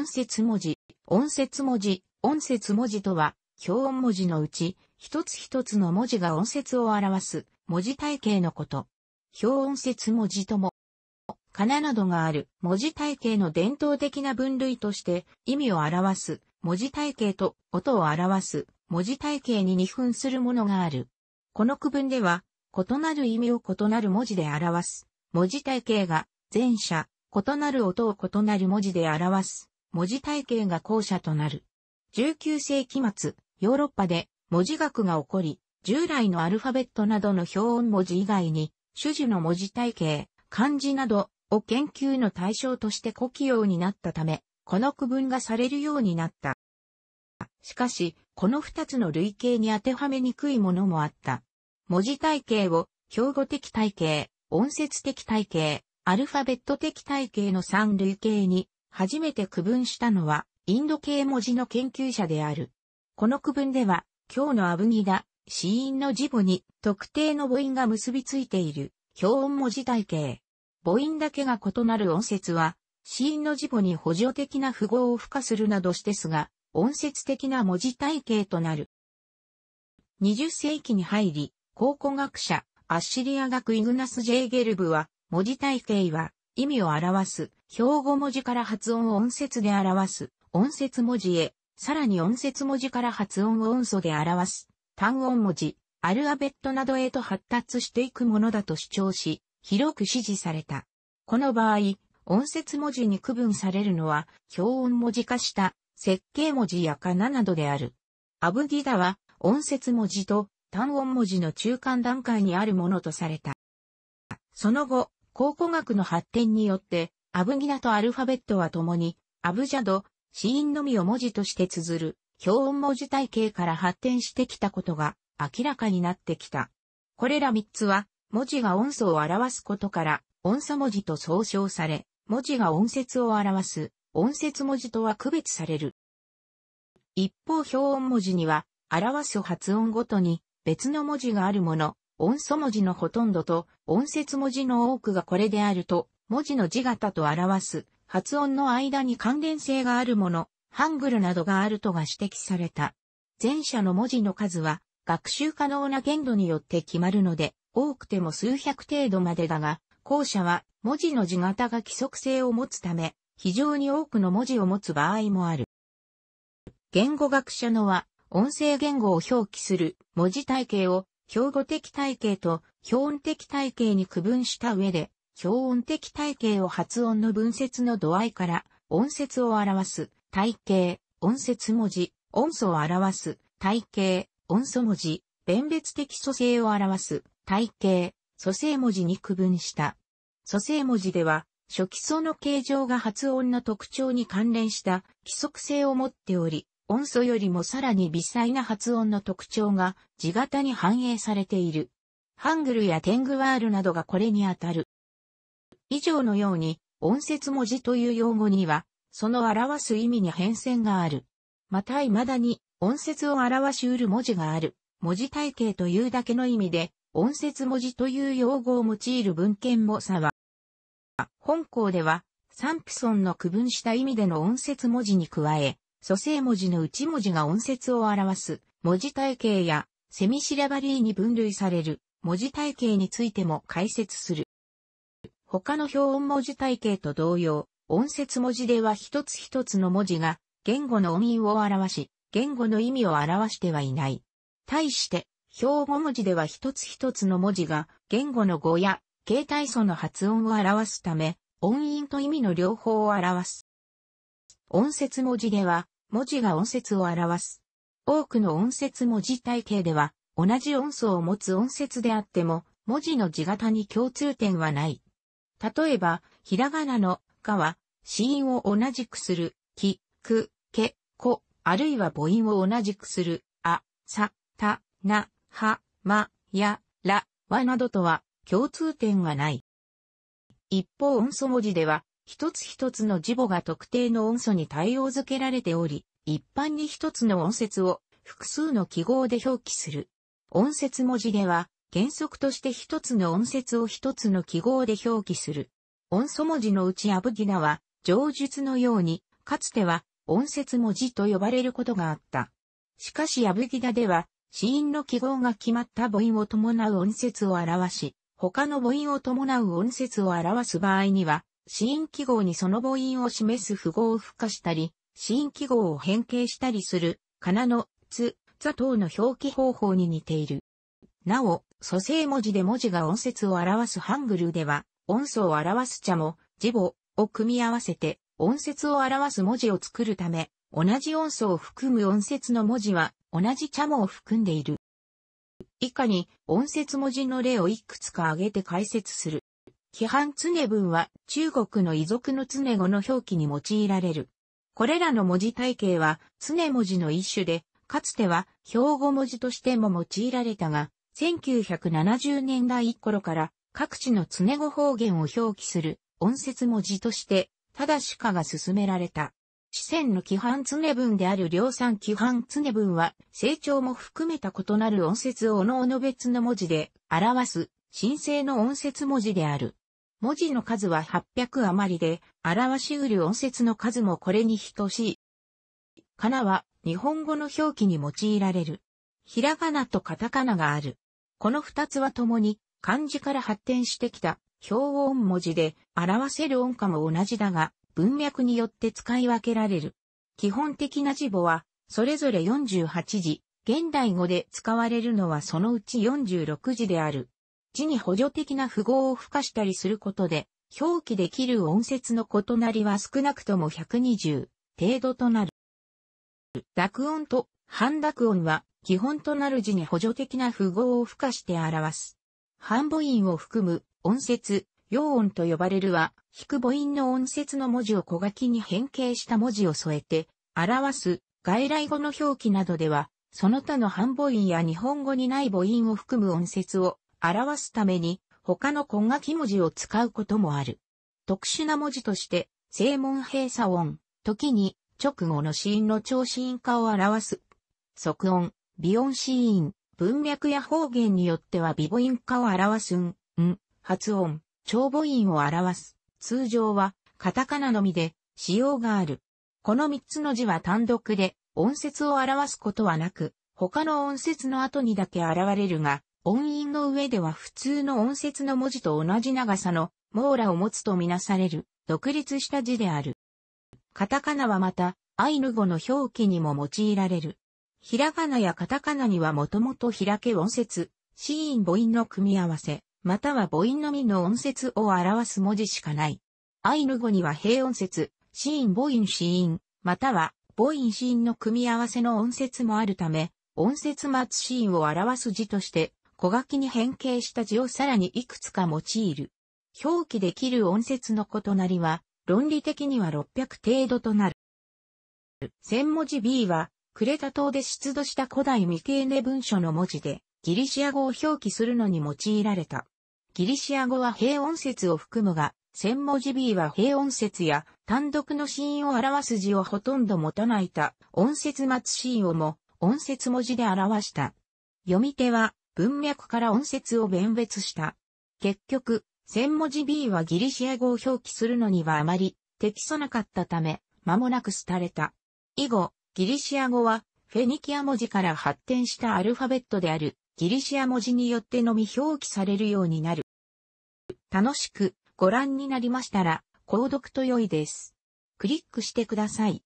音節文字、音節文字、音節文字とは、表音文字のうち、一つ一つの文字が音節を表す文字体系のこと。表音節文字とも、仮名などがある。文字体系の伝統的な分類として意味を表す文字体系と音を表す文字体系に二分するものがある。この区分では異なる意味を異なる文字で表す。文字体系が前者、異なる音を異なる文字で表す。文字体系が後者となる。19世紀末、ヨーロッパで文字学が起こり、従来のアルファベットなどの表音文字以外に、種々の文字体系、漢字などを研究の対象として古器用になったため、この区分がされるようになった。しかし、この二つの類型に当てはめにくいものもあった。文字体系を、標語的体系、音節的体系、アルファベット的体系の三類型に、初めて区分したのは、インド系文字の研究者である。この区分では、今日のアブギダ、死因の字母に特定の母音が結びついている、表音文字体系。母音だけが異なる音節は、死因の字母に補助的な符号を付加するなどしてすが、音節的な文字体系となる。20世紀に入り、考古学者、アッシリア学イグナス・ジェーゲルブは、文字体系は、意味を表す、標語文字から発音を音節で表す、音節文字へ、さらに音節文字から発音を音素で表す、単音文字、アルファベットなどへと発達していくものだと主張し、広く支持された。この場合、音節文字に区分されるのは、表音文字化した設計文字や仮名などである。アブギダは音節文字と単音文字の中間段階にあるものとされた。その後、考古学の発展によって、アブギダとアルファベットは共に、アブジャド、死因のみを文字として綴る、表音文字体系から発展してきたことが明らかになってきた。これら三つは、文字が音素を表すことから、音素文字と総称され、文字が音節を表す、音節文字とは区別される。一方表音文字には、表す発音ごとに別の文字があるもの、音素文字のほとんどと音節文字の多くがこれであると、文字の字型と表す発音の間に関連性があるもの、ハングルなどがあるとが指摘された。前者の文字の数は学習可能な限度によって決まるので、多くても数百程度までだが、後者は文字の字型が規則性を持つため、非常に多くの文字を持つ場合もある。言語学者のは、音声言語を表記する文字体系を標語的体系と標音的体系に区分した上で、標音的体系を発音の分節の度合いから音節を表す体系、音節文字、音素を表す体系、音素文字、弁別的組成を表す体系、組成文字に区分した。組成文字では、初期素の形状が発音の特徴に関連した規則性を持っており、音素よりもさらに微細な発音の特徴が字型に反映されている。ハングルやテングワールなどがこれにあたる。以上のように、音節文字という用語には、その表す意味に変遷がある。また未だに音節を表し得る文字がある。文字体系というだけの意味で、音節文字という用語を用いる文献も差は。本校では、サンプソンの区分した意味での音節文字に加え、蘇生文字の内文字が音節を表す文字体系やセミシラバリーに分類される文字体系についても解説する。他の表音文字体系と同様、音節文字では一つ一つの文字が言語の音韻を表し、言語の意味を表してはいない。対して、表語文字では一つ一つの文字が言語の語や形態素の発音を表すため、音韻と意味の両方を表す。音節文字では、文字が音節を表す。多くの音節文字体系では、同じ音素を持つ音節であっても、文字の字型に共通点はない。例えば、ひらがなの、かは、子音を同じくする、き、く、け、こ、あるいは母音を同じくする、あ、さ、た、な、は、ま、や、ら、わなどとは共通点がない。一方音素文字では、一つ一つの字母が特定の音素に対応づけられており、一般に一つの音節を複数の記号で表記する。音節文字では、原則として一つの音節を一つの記号で表記する。音素文字のうちアブギナは、上述のように、かつては音節文字と呼ばれることがあった。しかし、ヤブギダでは、死因の記号が決まった母音を伴う音節を表し、他の母音を伴う音節を表す場合には、死因記号にその母音を示す符号を付加したり、死因記号を変形したりする、かなの、つ、ざ等の表記方法に似ている。なお、蘇生文字で文字が音節を表すハングルでは、音素を表す茶も、字母を組み合わせて、音節を表す文字を作るため、同じ音素を含む音節の文字は、同じ茶もを含んでいる。以下に音節文字の例をいくつか挙げて解説する。規範常文は中国の遺族の常語の表記に用いられる。これらの文字体系は常文字の一種で、かつては標語文字としても用いられたが、1970年代頃から各地の常語方言を表記する音節文字として、正しかが進められた。四川の規範常文である量産規範常文は、成長も含めた異なる音節をの々別の文字で表す、神聖の音節文字である。文字の数は800余りで、表し得る音節の数もこれに等しい。かなは日本語の表記に用いられる。ひらがなとカタカナがある。この二つは共に漢字から発展してきた表音文字で表せる音化も同じだが、文脈によって使い分けられる。基本的な字母は、それぞれ48字、現代語で使われるのはそのうち46字である。字に補助的な符号を付加したりすることで、表記できる音節の異なりは少なくとも120程度となる。濁音と半濁音は基本となる字に補助的な符号を付加して表す。半母音を含む音節、陽音と呼ばれるは引く母音の音節の文字を小書きに変形した文字を添えて、表す外来語の表記などでは、その他の半母音や日本語にない母音を含む音節を表すために、他の小書き文字を使うこともある。特殊な文字として、正門閉鎖音、時に直後の子音の長子音化を表す。即音、微音子音、文脈や方言によっては微母音化を表すん、ん、発音、長母音を表す。通常はカタカナのみで使用がある。この三つの字は単独で音節を表すことはなく、他の音節の後にだけ現れるが、音韻の上では普通の音節の文字と同じ長さの網羅を持つとみなされる独立した字である。カタカナはまた、アイヌ語の表記にも用いられる。ひらがなやカタカナにはもともと開け音節、シーン母音の組み合わせ、または母音のみの音節を表す文字しかない。アイヌ語には平音節、シーン母音シーン、または母音シーンの組み合わせの音節もあるため、音節末シーンを表す字として、小書きに変形した字をさらにいくつか用いる。表記できる音節の異なりは、論理的には600程度となる。千文字 B は、クレタ島で出土した古代未経年文書の文字で、ギリシア語を表記するのに用いられた。ギリシア語は平音節を含むが、千文字 B は平音節や単独の子音を表す字をほとんど持たないた音節末子音をも音節文字で表した。読み手は文脈から音節を弁別した。結局、千文字 B はギリシア語を表記するのにはあまり適さなかったため、間もなく廃れた。以後、ギリシア語はフェニキア文字から発展したアルファベットであるギリシア文字によってのみ表記されるようになる。楽しくご覧になりましたら、購読と良いです。クリックしてください。